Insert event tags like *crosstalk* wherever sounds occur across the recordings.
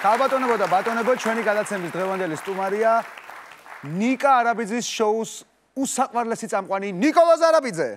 ქალბატონებო და ბატონებო, ჩვენი გადაცემის დღევანდელი სტუმარია ნიკა არაბიძის შოუს უსაყვარლესი წამყვანი ნიკოლოზ არაბიძე.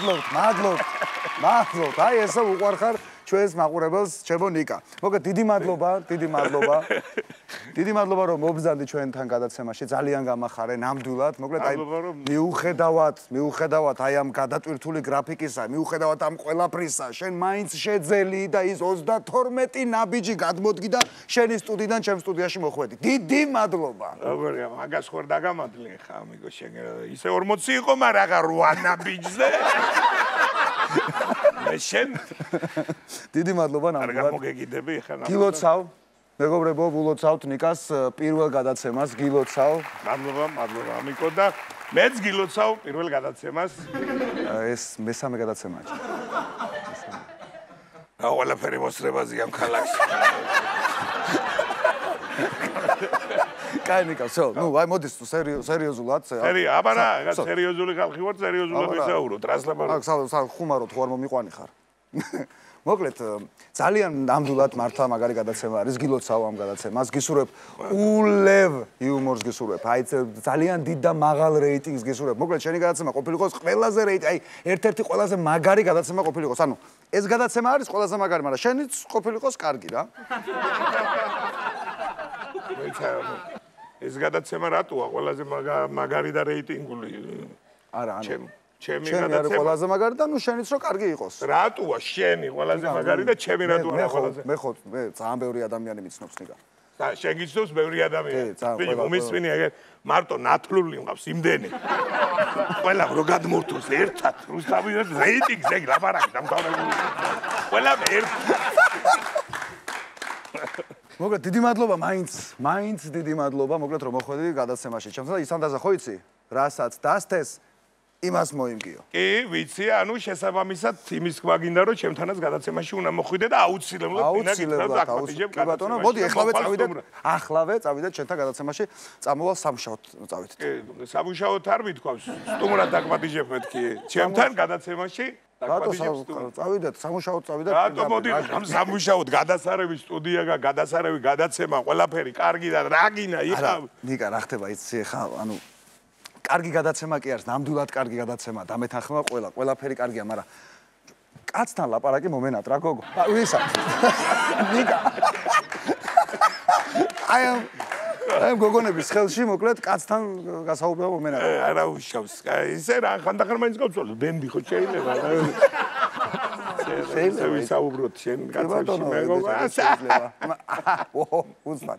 მადლობთ, მადლობთ. მადლობთ. აი ესე უყარხარ ჩვენს მაყურებელს ჩემო ნიკა. მოკლედ დიდი მადლობა, დიდი მადლობა. *laughs* დიდი მადლობა რომ მობრძანდი ჩვენთან გადაცემაში. ძალიან გამახარე ნამდვილად. მოკლედ აი მიუხედავად, მიუხედავად აი ამ გადატვირთული გრაფიკისა, მიუხედავად ამ ყველაფრისა, შენ მაინც შეძელი და ის 32 ნაბიჯი გადმოდგი და შენი სტუდიდან ჩემ სტუდიაში მოხვედი. დიდი მადლობა. როგორია, მაგას ხوار დაგამადლე ხა, ამიგო შენ ისე 40 იყო, მაგრამ აღარ 8 ნაბიჯზე. *laughs* მე შენ დიდი მადლობა ნამდვილად. არ გამოგეგიდები ხა ნამდვილად. გილოცავ. მეგობრებო, გულოცავთ ნიკას პირველ გადაცემას, გილოცავ. მადლობა, მადლობა ამიკო და მეც გილოცავ პირველ გადაცემას. ეს მესამე გადაცემაა. აუ, ყველაფერი მოსრებაზე ამ ქალაქში. *laughs* კაი ნიკა, всё, ну, აი მოდის თუ სერიოზულად. სერი, აბა რა, რა სერიოზული ხალხი ვარ, სერიოზულად ვისაუბრო, ტრანსლაბარო. აქ სალ სალ ხუმარო თუ არ მომიყვანი ხარ. *laughs* მოკლედ ძალიან ნამდვილად მართლა მაგარი გადაცემა არის გილოცავ ამ გადაცემას გისურვებ ულევ იუმორს გისურვებ აი ძალიან დიდ და მაღალ რეიტინგს გისურვებ მოკლედ შენი გადაცემა ყოფილიყოს ყველაზე რეიტინგი აი ერთ-ერთი ყველაზე მაგარი გადაცემა ყოფილიყოს ანუ ეს გადაცემა არის ყველაზე მაგარი მაგრამ შენიც ყოფილიყოს კარგი რა *laughs* ეს გადაცემა რატოა ყველაზე მაგარი და რეიტინგული არა ანუ ჩემი გადაცემა ყველაზე მაგარი და ნუ შენიც რო კარგი იყოს. რატოა შენი ყველაზე მაგარი და ჩემი რატოა ყველაზე? მე ხო მე ძალიან ბევრი ადამიანი მიცნობს ნიკა. და შენ გიცნობს ბევრი ადამიანი. მე უმისვინი ეგ მარტო ნათლული მყავს იმდენი. ყველა რო გადმორთოს ერთად რუსთავი რეიტინგზე ლაპარაკი დამთავრებული. ყველა ერთ მოკლედ დიდი მადლობა მაინც მაინც დიდი მადლობა მოკლედ რომ მოხვედი გადაცემაში ჩემს და ისანდაზა ხო იცი რასაც დასთეს იმას მოიმგიო. კი, ვიცი, ანუ შესაბამისად იმის თქვა გინდა რომ ჩემთანაც გადაცემაში უნდა მოხვიდე და აუცილებლად აუცილებლად აუცილებლად კი ბატონო, მოდი ახლავე წავიდეთ. ახლავე წავიდეთ ჩემთან გადაცემაში, წამოვალ სამშაოთ წავიდეთ. კი, სამშაოთ არ ვითქვავს, სტუმრად დაგმატიჟებთ კი. ჩემთან გადაცემაში ბატონო, წავიდეთ, სამშაოთ წავიდეთ. ბატონო, მოდი ამ სამშაოთ გადასარევი სტუდია და გადასარევი გადაცემა, ყველაფერი კარგი და რა გინა იყავ. ნიკა, რა ხდება იცი ხა, ანუ კარგი გადაცემა კი არის, ნამდვილად კარგი გადაცემა, დამეთანხმება ყველა, ყველაფერი კარგია, მაგრამ კაცთან ლაპარაკი მომენატრა გოგო. ვისა? ნიკა. *laughs* აი ამ აი გოგონების ხელში მოკლედ კაცთან გასაუბრება მომენატრა. არა უშავს. ისე რა ხანდახან მაინც გავწვალ, ბენდი ხო შეიძლება? შეიძლება ვისაუბროთ შენ კაცებში მე გოგო. შეიძლება. *laughs* ოჰო, უცბად.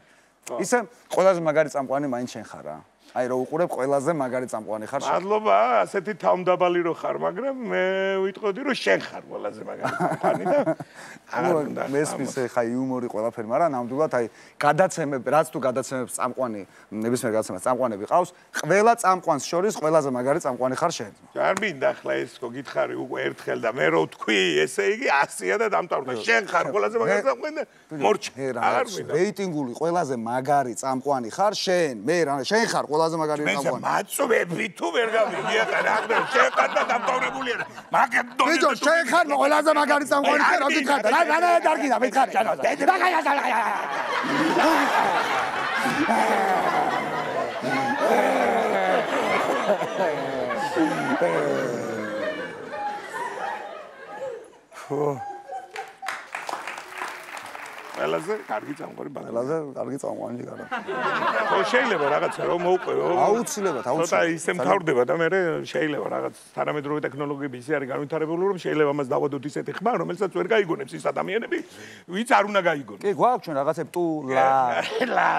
ისე ყველაზე მაგარი წამყვანი მაინც შენ ხარ რა. აი რო უყურებ ყველაზე მაგარი წამყვანი ხარ შენ. მადლობა, ასეთი თავმდაბალი რო ხარ, მაგრამ მე ვიტყოდი რომ შენ ხარ ყველაზე მაგარი წამყვანი და *laughs* ანუ მესმის ხა იუმორი ყველაფერი, მაგრამ ნამდვილად აი გადაცემები, რაც თუ გადაცემებს წამყვანი, ნებისმიერ გადაცემას წამყვანები ყავს, ყველა წამყვანს შორის ყველაზე მაგარი წამყვანი ხარ შენ. არ მინდა ახლა ეს ხო გითხარი უკვე ერთხელ და მე რო თქვი, ესე იგი 100-ია და დამთავრდა. შენ ხარ ყველაზე მაგარი წამყვანი და მორჩ. არ მინდა. რეიტინგული ყველაზე მაგარი წამყვანი ხარ შენ. მე რა შენ ხარ ყველაზე მაგარი წამყვანი. მე მაწვევი თუ ვერ გავიგია და რა ხდება? შენ ხარ და დამთავრებულია. მაგეთ დონე. ბიჭო, შენ ხარ ყველაზე მაგარი წამყვანი ხარ, რა გითხარ? რა რა რა დარგი და ყველაზე კარგი წამყვანი ბანანი. ყველაზე კარგი წამყვანი გარა. ხო შეიძლება რაღაცა რომ მოუყვეო. აუცილებლად, აუცილებლად. ცოტა ისე მთავრდება და მე შეიძლება რაღაც თანამედროვე ტექნოლოგიები ისე არის განვითარებული რომ შეიძლება ამას დავადოთ ისეთი ხმა რომელსაც ვერ გაიგონებს ის ადამიანები ვინც არ უნდა გაიგონოს. კი, გვაქვს ჩვენ რაღაცებ თუ ლა ლა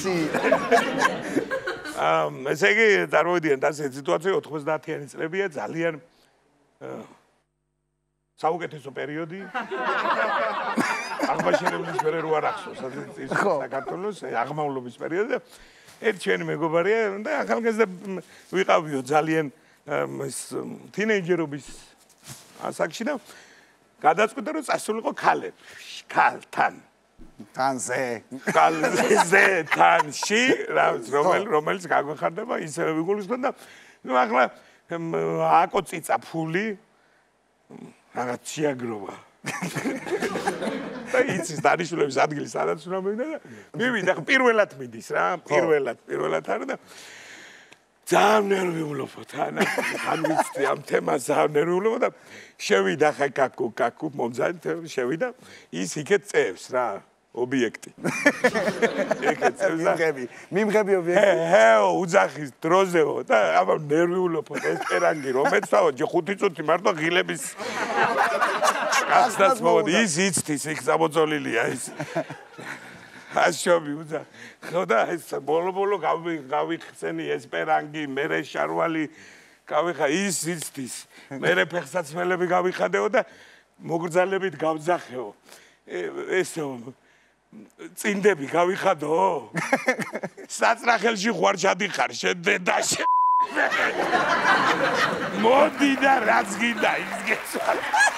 სი. ამ ესე იგი წარმოვიდგინეთ ასე სიტუაცია 90-იანი წლებია ძალიან საუკეთესო პერიოდი. აღმაშენებლის პერიოდი რო არ ახსოვს, ასე ის საქართველოს აღმავლობის პერიოდი. ერთ ჩვენი მეგობარია და ახალგაზრდა ვიყავიო ძალიან ეს თინეიჯერობის ასაკში და გადაწყვიტა რომ წასულიყო ქალებს ქალთან. თანზე ქალზე თანში რომელიც რომელიც გაგვეხარდება ისე ვიგულისხმენ და ნუ ახლა აკო წიწა ფული რაღაც შეაგროვა და იცის დანიშნულების ადგილი სადაც უნდა მივიდა და მივიდა პირველად მიდის რა პირველად პირველად არა და ძალიან ნერვიულობთ ანა ან ვიცი ამ თემას ძალიან ნერვიულობ და შევიდა ხა კაკუ კაკუ მომძან შევიდა ის იქეთ წევს რა ობიექტი. *laughs* მიმღები, მიმღები ობიექტი. ჰეო, უძახის დროზეო და აბა ნერვიულობ ეს პერანგი რომელიც თავო 5 წუთი მარტო ღილების კაცდაც მოდი ის იცთის იქ წამოწოლილია ის. *laughs* აშობი უძა. ხო და ეს ბოლო-ბოლო გავიხსენი ესპერანგი მერე შარვალი გავიხა ის იცთის მერე ფეხსაცმელები გავიხადეო და მოგრძალებით გავძახეო. ესო წინდები გავიხადო. საწრახელში ხვარჩადი ხარ შედედაში *laughs* მოდი და რაც გინდა ის გეცვალა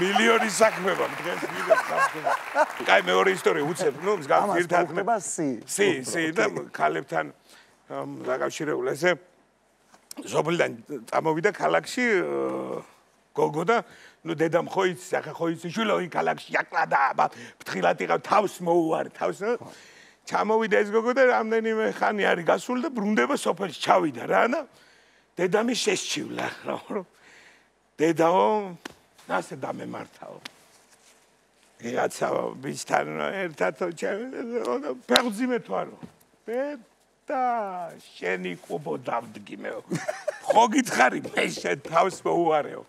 მილიონი საქმეა დღეს მიგახსნა. კაი მეორე ისტორია უცებ, ნუ მსგავს ერთად ხდება სი. სი, სი და ქალებთან დაკავშირებული ესე ზობლიდან წამოვიდა ქალაქში გოგო და ნუ დედამ ხო იცი, ახლა ხო იცი, შვილო იქ ქალაქში აკლადა, ფთხილად იყავ თავს მოუარ, თავს ჩამოვიდა ეს გოგო და რამდენიმე ხანი არის გასული და ბრუნდება სოფელში ჩავიდა რა და დედამი შესჩივლა რა დედაო ნასე დამემართაო ეაცა ბიჭთან ერთად ჩავიდა ფეხძიმე თვარო და შენი ყუბო დავდგიმეო ხო გითხარი მე შენ თავს მოუარეო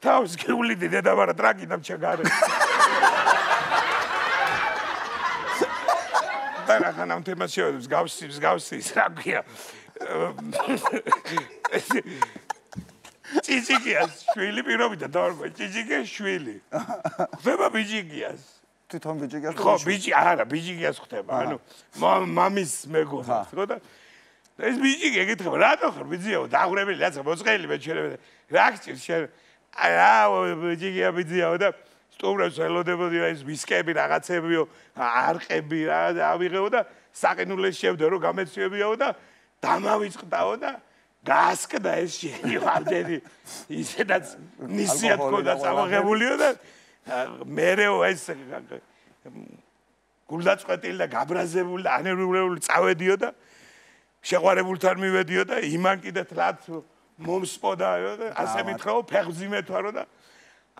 თავს გეულიდი დედაბარა ტრაკიდან ჩაგარე. და რა ხანამ თემას შევედეს გავსი გავსი რა გია. ჭიჭიკიას შვილი პირობითა დარბა ჭიჭიკიას შვილი. ხდება ბიჭიკიას. თვითონ ბიჭიკიას ხო ბიჭი არა ბიჭიკიას ხდება ანუ მამის მეგონა ხო და ეს ბიჭიკი ეკითხება რატო ხარ ბიძიაო დაღვრებელი რაცა მოწყელი მე შეიძლება რა გჭირ შენ აი რა ბიჭია ბიძიაო და სტუმრებს ელოდებოდი ეს ვისკები რაღაცებიო არყები რა ავიღეო და საყინულეს შევდე რომ გამეცვიებიაო და დამავიწყდაო და გასკდა ეს შენი ვარდენი. ისედაც ნისიათ ქონდა წამოღებულიო და მერეო ეს გულდაწყვეტილი და გაბრაზებული და ანერვირებული წავედიო და შეყვარებულთან მივედიო და იმან კიდე თლაც მომსპოდა და ასე მითხრაო ფეხზიმე თვარო და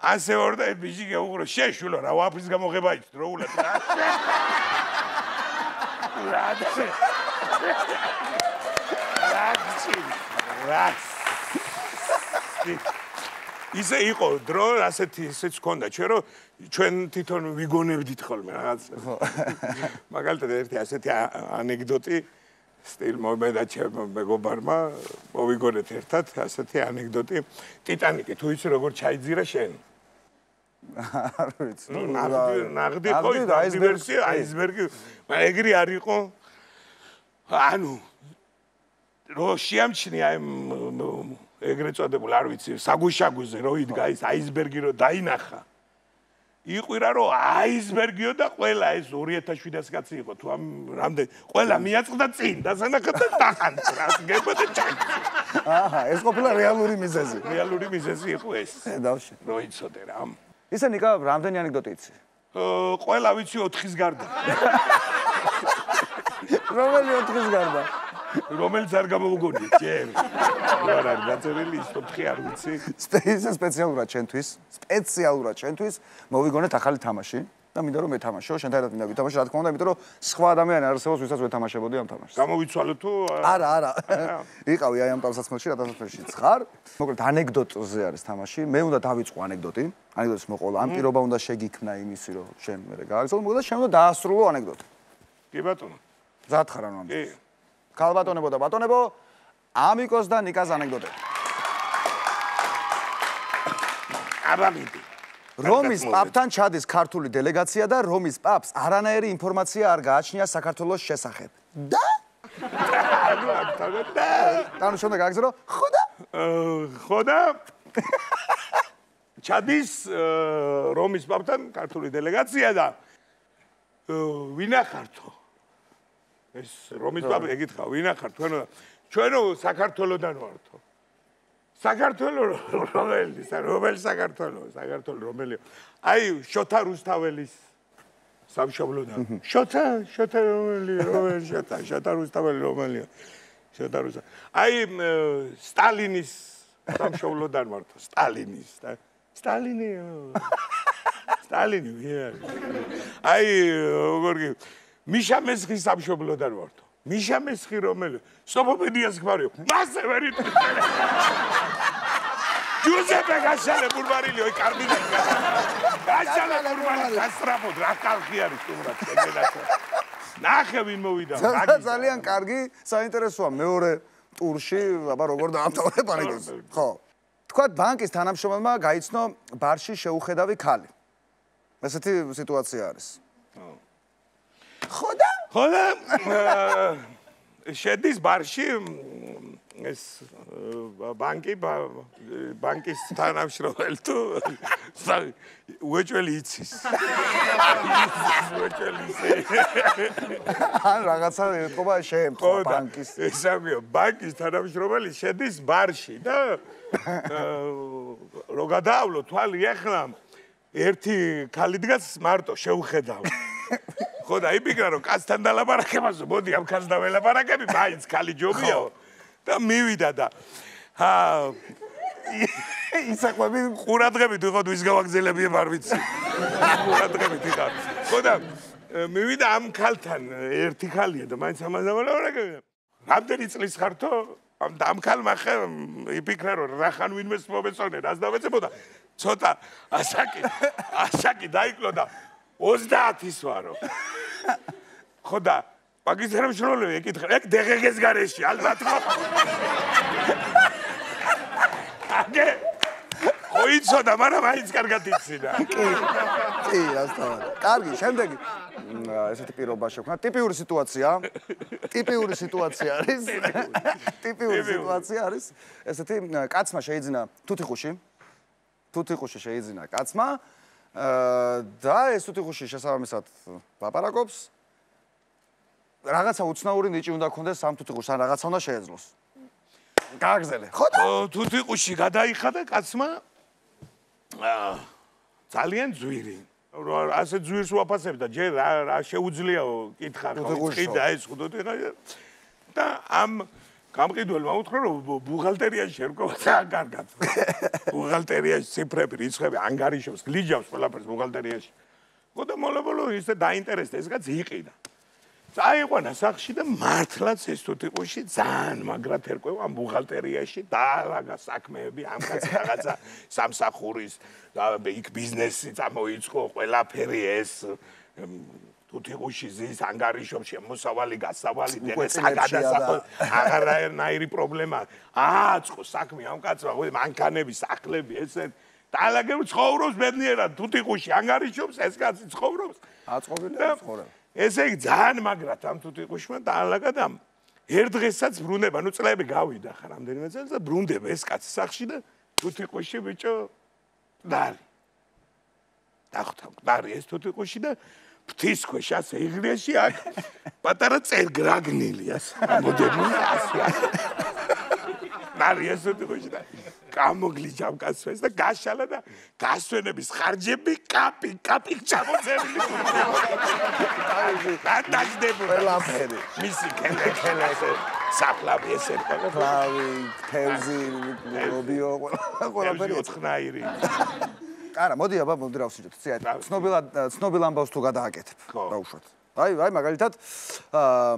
ასე ვარ და ბიჭი გეუღრო შეშულო რა ვაფრის გამოღება ის დროულად რა? *laughs* რა *laughs* ისე იყო დრო ასეთი ისეც ქონდა ჩვენ რომ ჩვენ თვითონ ვიგონებდით ხოლმე რაღაც. მაგალითად ერთი ასეთი ანეკდოტი სტილ მომედა ჩემ მეგობარმა მოვიგონეთ ერთად ასეთი ანეკდოტი. ტიტანიკი თუ იცი როგორ ჩაიძირა შენ? არ ვიცი ნუ ნაღდი ხო აისბერგი აისბერგი. მაგრამ ეგრე არ იყო. ანუ რო შეამჩნია ამ ეგრე წოდებულ არ ვიცი საგუშაგუზე რო იდგა ის აისბერგი რო დაინახა. იყვირა რომ აისბერგიო და ყველა ეს 2007-ს კაცი იყო თუ ამ რამდენ ყველა მიაწყდა წინ და სანახად და დახან რას გებოდა ჩაკი აჰა ეს ყოფილა რეალური მიზეზი. რეალური მიზეზი იყო ეს. დავში რო იცოდე რა. ისე ნიკა რამდენი ანეკდოტი იცი? ყველა ვიცი 4-ის გარდა. *laughs* რომელი 4-ის გარდა რომელიც არ გამოგონი ჯერ. არ არის დაწერილი ის თხი არ ვიცი. სპეციალურად სპეციალურად ჩვენთვის სპეციალურად ჩვენთვის მოვიგონეთ ახალი თამაში. და მინდა რომ მეთამაშო შენთან ერთად მინდა ვითამაშო რა თქმა უნდა იმიტომ რომ სხვა ადამიანი არსებობს ვისაც ვეთამაშებოდი ამ თამაშს. გამოვიცვალო თუ არა არა. იყავი აი ამ ტალსაცმელში რა ტალსაცმელში ცხარ. მოკლედ ანეკდოტზე არის თამაში. მე უნდა დავიწყო ანეკდოტი. ანეკდოტის მოყოლა. ამ პირობა უნდა შეგიქმნა იმისი რომ შენ მე გააგზავნო. მოკლედ შენ უნდა დაასრულო ანეკდოტი. კი ბატონო. ზად ხარ ანუ კი ქალბატონებო და ბატონებო, ამიკოს და ნიკას ანეკდოტები. აბამიდი. რომის პაპთან ჩადის ქართული დელეგაცია და რომის პაპს არანაირი ინფორმაცია არ გააჩნია საქართველოს შესახებ. და? ანუ აქ და ანუ შენდა გაგზრო? ხოდა? ხოდა? ჩადის რომის პაპთან ქართული დელეგაცია და ვინახართო? ეს რომის პაპი ეკითხა, ვინახარ თქვენო? ჩვენო საქართველოსდან ვართო. საქართველოს რომელი რომელი საქართველოს საქართველოს რომელი? აი შოთა რუსთაველის სამშობლოდან. შოთა შოთა რომელი რომელი შოთა შოთა რუსთაველი რომელია შოთა რუსა აი სტალინის სამშობლოდან ვართო სტალინის სტალინი *laughs* სტალინი აი როგორ კი მიშა მესხის სამშობლოდან ვართო მიშა მესხი რომელი? სოფოპედიას გვარიო მასე ვერი ჯუზეპე გაშალე ბურბარილიო ი კარდინა გაშალე ბურბარილი გასტრაფოდ რა კალხი არის შეგედაცა ნახე ვინ მოვიდა ძალიან კარგი საინტერესოა მეორე ტურში აბა როგორ დაამთავრე პანიკოს ხო. თქვა ბანკის თანამშრომელმა გაიცნო ბარში შეუხედავი ქალი. ესეთი სიტუაცია არის. ხო და? ხო და შედის ბარში ეს ბანკი ბანკის თანამშრომელი თუ უეჭველი იცის. უეჭველი ან რაღაცა ეთქობა შეემთხვა ბანკის. ესამიო ბანკის თანამშრომელი შედის ბარში და რო გადაავლო თვალი ახლა ერთი ქალი დგას მარტო შეუხედავ ხო და იფიქრა რომ კაცთან დალაპარაკებასო მოდი ამ კაცს დაველაპარაკები მაინც ქალი ჯობიაო და მივიდა და ჰა ისაყვები ყურადღებით ვიყოთ ვის გავაგზელებიე არ ვიცი ყურადღებით ვიყავ ხო და მივიდა ამ ქალთან ერთი ქალია და მაინც ამას დავალავარაკები რამდენი წლის ხართო ამ ამ ქალმა ხე იფიქრა რომ რახან ვინმეს მომეწონე რას დავეცებოდა ცოტა ასაკი ასაკი დაიკლო და 30-ის ვარო ხო და მაგის რამშროლები ეკითხა ეგ დეგეგეს გარეში ალბათ ხო. აგე ხო იცოდა მაგრამ აიც კარგად იციდა კი კი ასთავა კარგი შემდეგი. ესეთი პირობა შექმნა ტიპიური სიტუაცია. ტიპიური სიტუაცია არის. ტიპიური სიტუაცია არის ესეთი კაცმა შეიძინა თუთიხუში თუთიხუში შეიძინა კაცმა და ეს თუთიხუში შესაბამისად ლაპარაკობს რაღაცა უცნაური ნიჭი უნდა ქონდეს სამთუთიყუს ან რაღაცა უნდა შეეძლოს. გააგზელე. ხო და თუთიყუში გადაიხადა კაცმა ძალიან ძვირი. ასე ძვირს უაფასებდა ჯერ რა შეუძლიაო კითხა ხო ყიდა ეს ხუდოთი და ამ გამყიდველმა უთხრა რომ ბუღალტერიაში და კარგად. *laughs* ბუღალტერიაში ციფრები, რიცხვები ანგარიშობს, გლიჯავს ყველაფერს ბუღალტერიაში. ხო და მოლობოლო ისე დაინტერესდა ეს კაც იყიდა. წაიყვანა სახში და მართლაც ეს თუთიყუში ძალიან მაგრად ერკვევა ამ ბუღალტერიაში და რაღა საქმეები ამ კაც რაღაცა სამსახურის და იქ ბიზნესი წამოიწყო ყველაფერი ეს თუთიყუში ზის ანგარიშობს შემოსავალი გასავალი დენესაგადასახო *laughs* აღარაერთი პრობლემა. ააწყო საქმე ამ კაცმა ხო მანქანები სახლები ესე დაალაგებ ცხოვრობს ბედნიერად თუთიყუში ანგარიშობს ეს კაცი ცხოვრობს. აწყობილი ცხოვრება. ესე იგი ძალიან მაგრად ამ თუთიყუშმა დაალაგა და ერთ დღესაც ბრუნდება, ნუ წლები გავიდა ხა რამდენიმე წელს და ბრუნდება ეს კაცი სახში და თუთიყუში ბიჭო დარი. დახთა დარი ეს თუთიყუში და ფთის ქვეშ ასე იღრიაში აქ. პატარა წერგრაგნილი ასე მოდები ასე. დარი ეს თუთიყუში და გამოგლიჯამ კაცს და გაშალა და გასვენების ხარჯები კაპი კაპი ჩამოწერილი და დაჯდებოდა ყველაფერი მისი ქელა ქელა ესე საფლავი ესე ფლავი თევზი რობიო ყველაფერი ოთხნაირი არა მოდი აბა მოდი რავსიჯოთ ცნობილად ცნობილ ამბავს თუ გადააკეთებ. დაუშვათ აი აი მაგალითად აა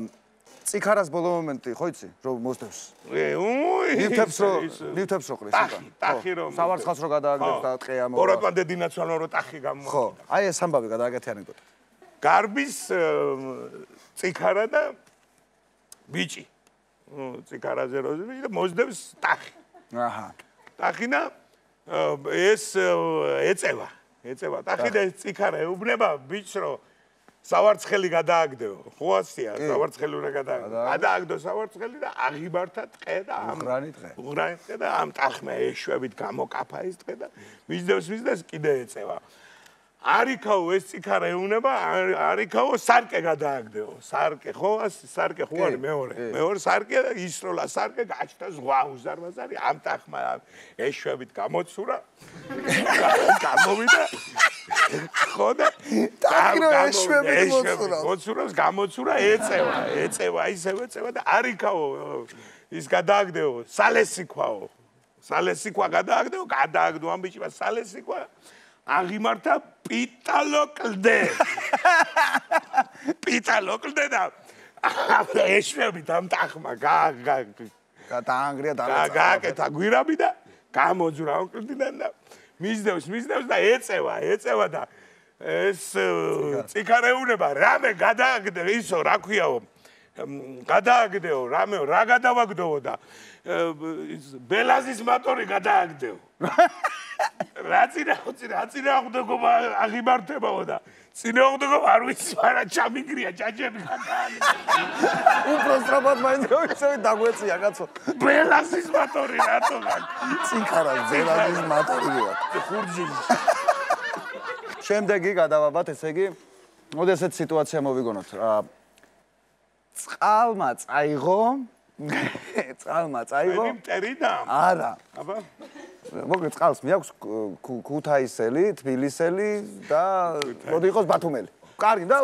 ციქარას ბოლო მომენტი ხო იცი რომ მოსდევს? ნივთებს რო ნივთებს რო ყრის ტახი ტახი რომ სავარცხალს რო გადააგდებს და ტყეა მოვა ორატან დედინაცვალო რო ტახი გამო ხო. აი ეს ამბავი გადააგეთი ანეკდოტა გარბის ციქარა და ბიჭი. ციქარაზე რო და მოსდევს ტახი. აჰა. ტახინა ეს ეწევა ეწევა. ტახიდა ეს ციხარ ეუბნება ბიჭს რომ სავარცხელი გადააგდეო. ხო ასია, სავარცხელი უნდა გადააგდო. გადააგდო სავარცხელი და აღიბართა ტყე და ამ უღრანი ტყე. უღრანი ტყე და ამ ტახმა ეშვებით გამოკაფა ის ტყე და მისდევს მისდევს კიდე ეწევა. არიქაო ეს ციხარ ეუნება, არიქაო სარკე გადააგდეო. სარკე, ხო? სარკე ხო არის მეორე. მეორე სარკე და ისროლა სარკე გაჩნდა ზღვა უზარმაზარი ამ ტახმა ეშვებით გამოცურა. გამოვიდა ხო და ტაკრო ეშვებით მოცურა მოცურავს გამოცურა ეწევა ეწევა ისევ ეწევა და არიქაო ის გადააგდეო სალესიქვაო სალესიქვა გადააგდეო გადააგდო ამ ბიჭმა სალესიქვა აღიმართა პიტალოკლდე *laughs* პიტალოკლდე და *laughs* ეშვებით ამ ტახმა გა გა გადაანგრია და გააკეთა გვირაბი და გამოძვრა ოკლდიდან და მისდევს, მისდევს და ეწევა, ეწევა და ეს ციხარეუნება რამე გადააგდე ისო, რა ქვიაო? გადააგდეო, რამე რა გადავაგდოო და ბელაზის მოტორი გადააგდეო. *laughs* რაცინაო, რაცინაო აღიმართებაო და წინააღმდეგო არ ვიცი, მაგრამ ჩამიგრია ჯაჯები უფრო სწრაფად მაინც გავიცავი დაგვეწია კაცო. ბელასის მოტორი რატო გან? წინხარა ბელასის მოტორი ვიყავ. ხურჯი. შემდეგი გადავაბათ, ესე იგი, მოდესეთ სიტუაცია მოვიგონოთ. წყალმა წაიღო. *laughs* წყალმა წაიღო. მე მტერინა? არა. აბა მოკლედ წყალს მეაქვს ქუთაისელი, თბილისელი და მოდი იყოს ბათუმელი. კარგი და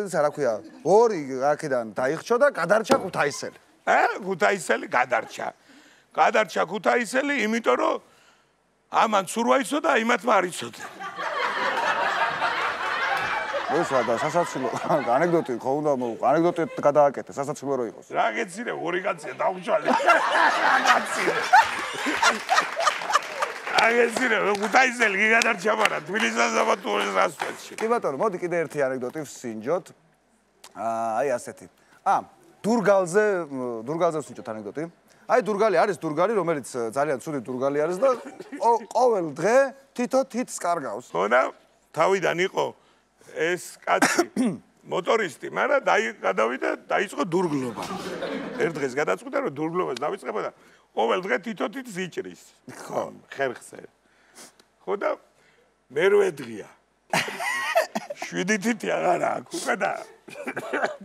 ეს რა ქვია? ორი აქედან დაიხჩო და გადარჩა ქუთაისელი. ა ქუთაისელი გადარჩა. გადარჩა ქუთაისელი, იმიტომ რომ ამან სურვაიცო და იმათ მარიცოდა. ეს რა და სასაცილო *laughs* ანეკდოტი ხო უნდა ანეკდოტი გადააკეთე სასაცილო რო იყოს. რა გეცინე ორი კაცია დაუჭვალე. *laughs* რა კაცია. აგესირე გუთაისელი გიგადარჩა მაგრამ თბილისის საბათურის რასწრებში კი ბატონო მოდი კიდე ერთი ანეკდოტი ვსინჯოთ აი ასეთი ა დურგალზე დურგალზე ვსინჯოთ ანეკდოტი აი დურგალი არის დურგალი რომელიც ძალიან ცუდი დურგალი არის და ყოველ დღე თითო თითს კარგავს ხონა თავიდან იყო ეს კაცი მოტორისტი მაგრამ დაი გადავიდა დაიწყო დურგლობა ერთ დღეს გადაწყვიტა რომ დურგლობას დავიწყება და ყოველ დღე თითოთით ზიჭრის. ხო, ხერხზე. ხო და მერვე დღეა. შვიდი თითი აღარა აქვს. უკვე და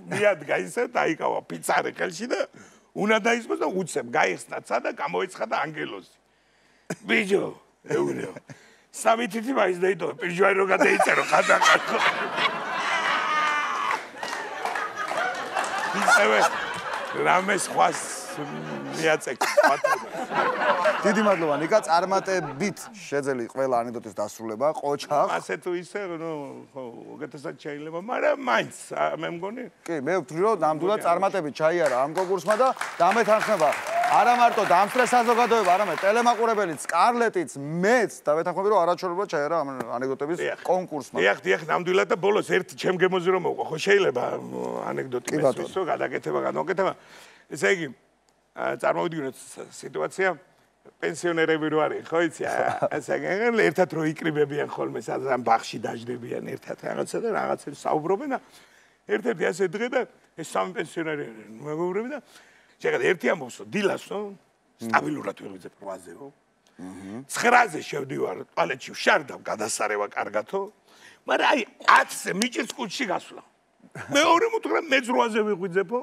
მიადგა ისე დაიკავა პიცარი ხელში და უნდა დაისმოს და უცებ გაიხსნა ცა და გამოიცხადა ანგელოზი. ბიჯო, ეუნეო. სამი თითი მაინც დაიტო, პირჯვარი რო გადაიწერო ხანდახან. *laughs* ისევე რამე სხვას მიაწეკ დიდი მადლობა ნიკა წარმატებით შეძელი ყველა ანეკდოტის დასრულება ყოჩა ასე თუ ისე ნუ ხო უკეთესად შეიძლება მაგრამ მაინც მე მგონი კი მე ვთვლი რომ ნამდვილად წარმატებით ჩაიარა ამ კონკურსმა და დამეთანხმება. არა მარტო დამსწრე საზოგადოება არამედ ტელემაყურებელიც სკარლეტიც მეც დავეთანხმები რომ არაჩვეულებრივად ჩაიარა ამ ანეკდოტების კონკურსმა. დიახ დიახ ნამდვილად და ბოლოს ერთ ჩემ გემოზე რომ მოვყო ხო შეიძლება ანეკდოტი მესვისო გადაკეთება განოკეთება ესე იგი წარმოვიდგინოთ სიტუაცია. პენსიონერები რო არის ხო იცი? *laughs* ასე ერთად რო იკრიბებიან ხოლმე სადღაც ბახში დაждდებიან ერთად რაღაცა და რაღაცებს საუბრობენ და ერთ-ერთი ასე დღე და ეს სამი პენსიონერი მეგობრები და შეგად ერთი ამბობსო დილასო სტაბილურად ვიღიძე პროვაზეო ცხრაზე შევდივარ ტუალეტში შარდავ გადასარევა კარგათო მაგრამ აი 10-ზე მიჭირს კუჩში გასვლა. *laughs* მეორე მუთხრა მე 8-ზე ვიღვიძებო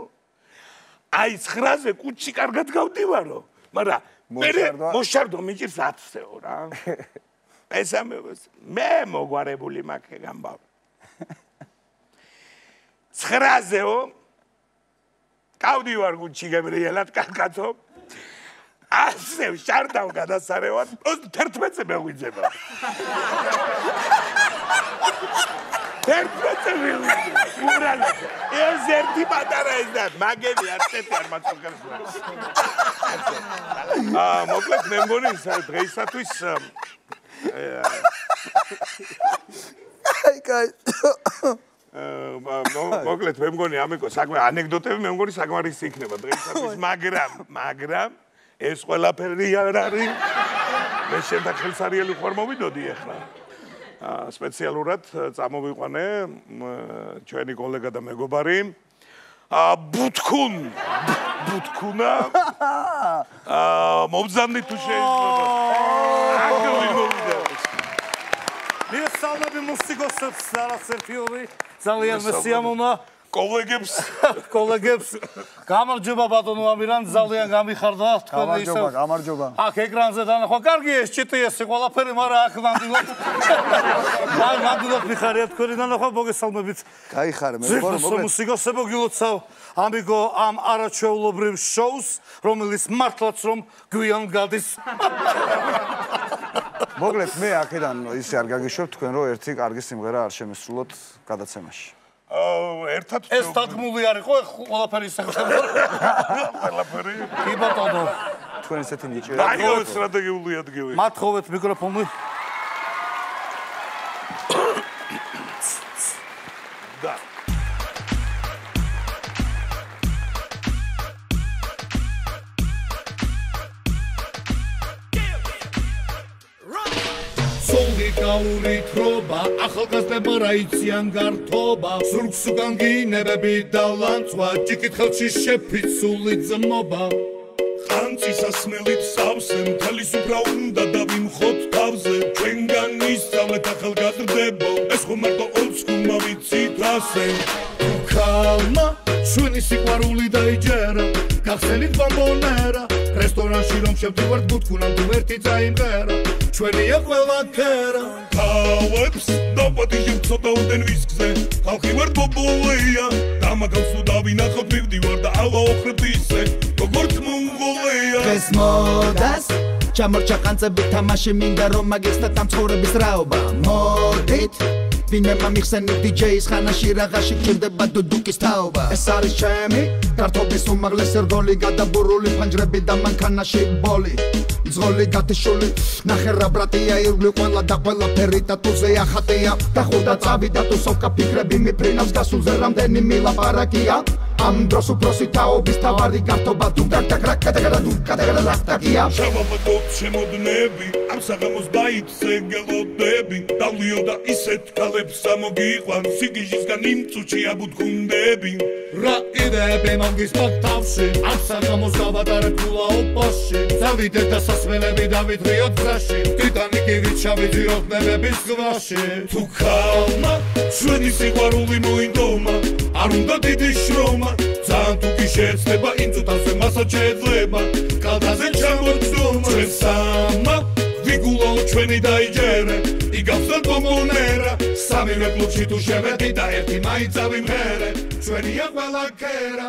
აი 9-ზე კუჩი კარგად გავდივარო, მაგრამ მე მოშარდო მიჭირს 10-ზეო რა. *laughs* ესამე მე მოგვარებული მაქვს გამბავ. 9-ზეო გავდივარ კუჩი გემრიელად კარგადო. ასე შარდავ გადასარევად 11-ზე მეღვიძება. *laughs* ერთმეტე ურალა ეს ერთი პატარა ის და მაგები არცეთი არ მაწოქებს აა მოკლედ მე მგონი დღეისათვის აი კაი. აა მოკლედ მე მგონი ამეკო საკმე ანეკდოტები მე მგონი საკმარისი იქნება დღეისათვის მაგრამ მაგრამ ეს ყველაფერი არ არის. მე შენ და ხელსარიელი ხარ მოვიდოდი ახლა სპეციალურად წამოვიყვანე ჩვენი კოლეგა და მეგობარი ა ბუთქუნ. ბუთქუნა. *laughs* ა მობზანდი თუ შეიძლება. მოვიდა. მისალმები მუსიკოსებს არასერფიორი ძალიან მესიამონა კოლეგებს. *laughs* კოლეგებს. გამარჯობა ბატონო ამირან ძალიან გამიხარდა. თქვენ ისე გამარჯობა გამარჯობა. აქ ეკრანზე დანახვა. კარგი ეს ჩიტიესი ყველაფერი მაგრამ აქ ნამდვილად *laughs* აი ნამდვილად მიხარია თქვენი დანახვა მოგესალმებით გაიხარე მე მოგესალმებით მუსიკოსებო გილოცავ ამიგო ამ არაჩვეულებრივ შოუს რომელიც მართლაც რომ გვიან გადის. მოგლეთ მე აქედან ისე არ გაგიშვებ თქვენ რომ ერთი კარგი სიმღერა არ შემესრულოთ გადაცემაში ერთად ეს დაგმული არის ხო ყველაფერი ისეხება ყველაფერი. კი ბატონო თქვენ ესეთი ნიჭი დაიო სტრატეგიული ადგილი. მათხოვეთ მიკროფონი. და გაური თრობა ახალგაზრდებმა რა იციან გართობა სულს უგანგინებები და ლანცვა ჭიქით ხელში შეფიცული ძმობა. ხანცის ასმელით სავსე მთელი სუფრა უნდა დავიმხოთ თავზე. ჩვენგან ისწავლეთ ახალგაზრდებო ეს ხომ მარტო ოცკუმა ვიცით ასე ქალმა ჩვენი სიყვარული დაიჯერა გახსენით ბომბონერა რესტორანში რომ შევდივართ ბუთქუნამ თუ ერთი წაიმღერა ჩვენია ყველა ქერა თავებს დაპატიჟებ ცოტა უდენ ვისკზე ხალხი ვარ ბობოლეა. და მაგალს თუ დავინახოთ მივდივარ და ალა ოხრებ ისე. როგორც მონღოლეა. ეს მოდას ჩამორჩა ყანწები თამაში მინდა რომ მაგის და დამცხოვრების რაობა. მოდით ვინმე მომიხსენი დიჯეის ხანაში რაღაცი გჭირდება დუდუკის თაობა. ეს არის ჩემი კარტობის უმაღლესი რგოლი გადაბურული ფანჯრები და მანქანაში ბოლი. ძღოლი გათიშული ნახე რა ბრატია ირგლი ყველა და ყველა ფერი და თუზე ახატია და ხუდა წავი და თუ სოკა ფიქრები მიფრინავს გასულზე რამდენი მილაპარაკია ამ დროს უფროსი თაობის თავარი გართობა ლახტაკია შემოდნები ამ საღამოს გელოდები ისეთ სიგიჟისგან რა იდეები ამ საღამოს და სასმელები ტიტანიკი ზღვაში. თუ ჩვენი სიყვარული მოინდომა არ უნდა დიდი შრომა ძალიან თუ კი შეეცდება იმ წუთაზე მასაც შეეძლება კალთაზე ჩამოწდომა ჩვენ სამა ვიგულო ჩვენი დაიჯერე. იგავს და კომუნერა. სამივე კლუბში თუ შევედი და ერთი მაინც ავიმღერე ჩვენია ყველა კერა